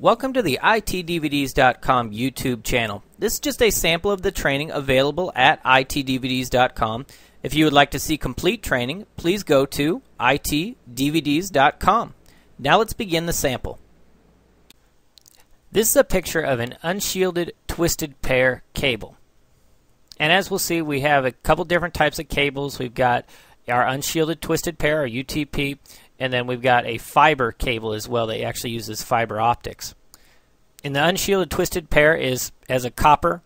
Welcome to the itdvds.com YouTube channel. This is just a sample of the training available at itdvds.com. If you would like to see complete training, please go to itdvds.com. Now let's begin the sample. This is a picture of an unshielded twisted pair cable. And as we'll see, we have a couple different types of cables. We've got our unshielded twisted pair, our UTP, and then we've got a fiber cable as well that actually uses fiber optics. In the unshielded twisted pair is as a copper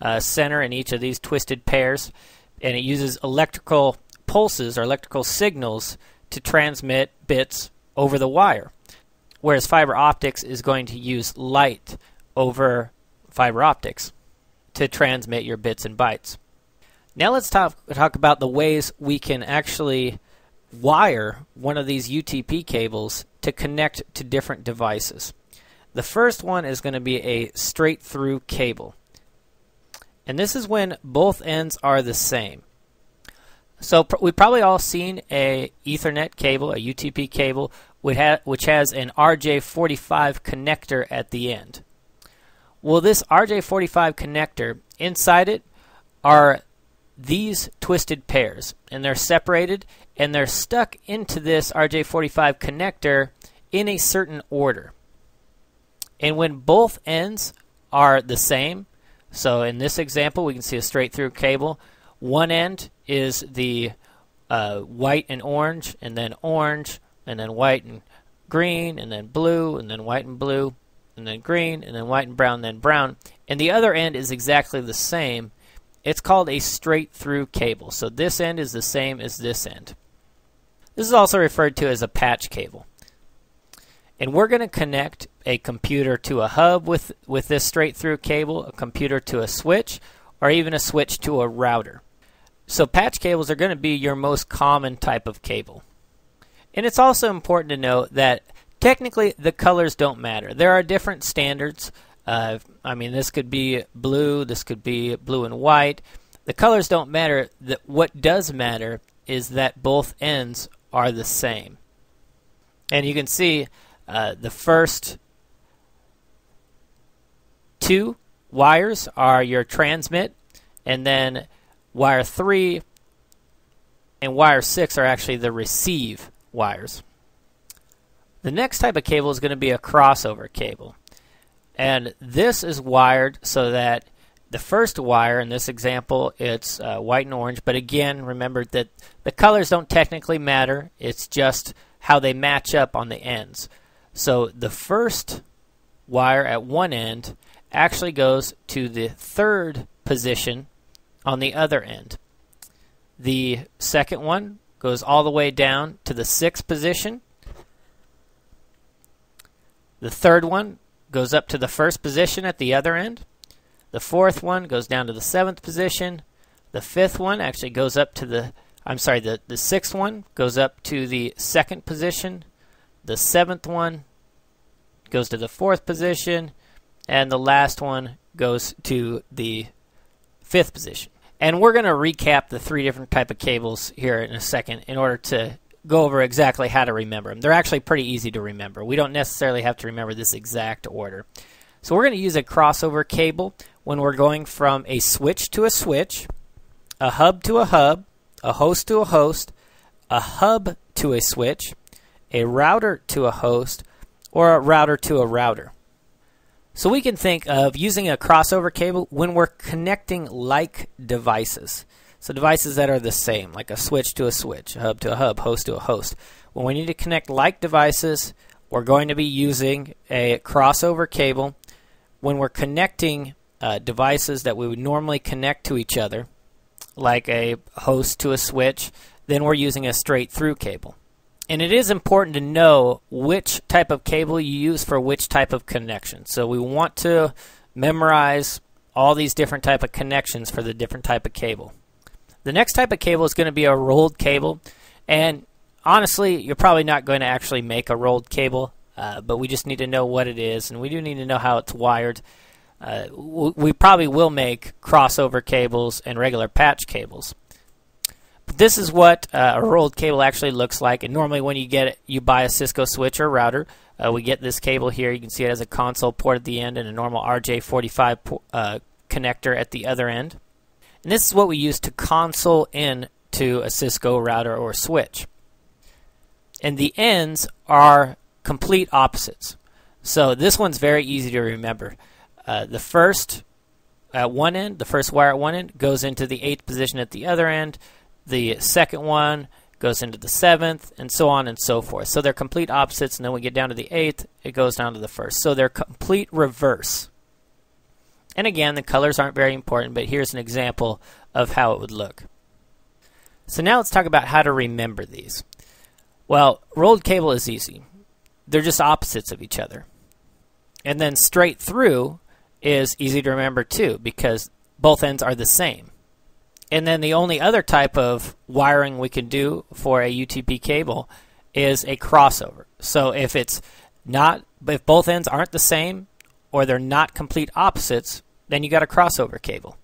uh, center in each of these twisted pairs, and it uses electrical pulses or electrical signals to transmit bits over the wire. Whereas fiber optics is going to use light over fiber optics to transmit your bits and bytes. Now let's talk, talk about the ways we can actually wire one of these UTP cables to connect to different devices. The first one is going to be a straight through cable. And this is when both ends are the same. So pr- we've probably all seen a Ethernet cable, a UTP cable, which, ha- which has an RJ45 connector at the end. Well, this RJ45 connector, inside it are these twisted pairs, and they're separated and they're stuck into this RJ45 connector in a certain order. And when both ends are the same, so in this example, we can see a straight through cable. One end is the uh, white and orange, and then orange, and then white and green, and then blue, and then white and blue, and then green, and then white and brown, and then brown. And the other end is exactly the same. It's called a straight through cable. So this end is the same as this end. This is also referred to as a patch cable. And we're going to connect a computer to a hub with, with this straight through cable, a computer to a switch, or even a switch to a router. So patch cables are going to be your most common type of cable. And it's also important to note that technically the colors don't matter. There are different standards. Uh, I mean, this could be blue, this could be blue and white. The colors don't matter. The, what does matter is that both ends are the same. And you can see uh, the first two wires are your transmit, and then wire 3 and wire 6 are actually the receive wires. The next type of cable is going to be a crossover cable. And this is wired so that the first wire in this example it's uh, white and orange. But again remember that the colors don't technically matter. It's just how they match up on the ends. So the first wire at one end actually goes to the third position on the other end. The second one goes all the way down to the sixth position. The third one goes up to the first position at the other end the fourth one goes down to the seventh position. The fifth one actually goes up to the, I'm sorry, the, the sixth one goes up to the second position. The seventh one goes to the fourth position. And the last one goes to the fifth position. And we're going to recap the three different type of cables here in a second in order to go over exactly how to remember them. They're actually pretty easy to remember. We don't necessarily have to remember this exact order. So we're going to use a crossover cable when we're going from a switch to a switch, a hub to a hub, a host to a host, a hub to a switch, a router to a host, or a router to a router. So we can think of using a crossover cable when we're connecting like devices. So devices that are the same, like a switch to a switch, a hub to a hub, host to a host. When we need to connect like devices, we're going to be using a crossover cable. When we're connecting uh, devices that we would normally connect to each other, like a host to a switch, then we're using a straight through cable. And it is important to know which type of cable you use for which type of connection. So we want to memorize all these different type of connections for the different type of cable. The next type of cable is going to be a rolled cable, and honestly, you're probably not going to actually make a rolled cable, uh, but we just need to know what it is, and we do need to know how it's wired. Uh, we probably will make crossover cables and regular patch cables. But this is what uh, a rolled cable actually looks like. And normally, when you get it, you buy a Cisco switch or router. Uh, we get this cable here. You can see it has a console port at the end and a normal RJ45 uh, connector at the other end. And this is what we use to console in to a Cisco router or switch. And the ends are complete opposites. So this one's very easy to remember. Uh, the first at one end, the first wire at one end goes into the eighth position at the other end. The second one goes into the seventh, and so on and so forth. So they're complete opposites, and then we get down to the eighth, it goes down to the first. So they're complete reverse. And again, the colors aren't very important, but here's an example of how it would look. So now let's talk about how to remember these. Well, rolled cable is easy. They're just opposites of each other. And then straight through is easy to remember too because both ends are the same. And then the only other type of wiring we can do for a UTP cable is a crossover. So if it's not, if both ends aren't the same or they're not complete opposites, then you got a crossover cable.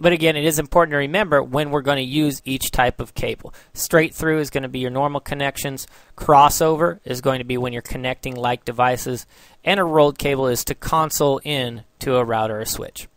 But again, it is important to remember when we're going to use each type of cable. Straight through is going to be your normal connections. Crossover is going to be when you're connecting like devices. And a rolled cable is to console in to a router or switch.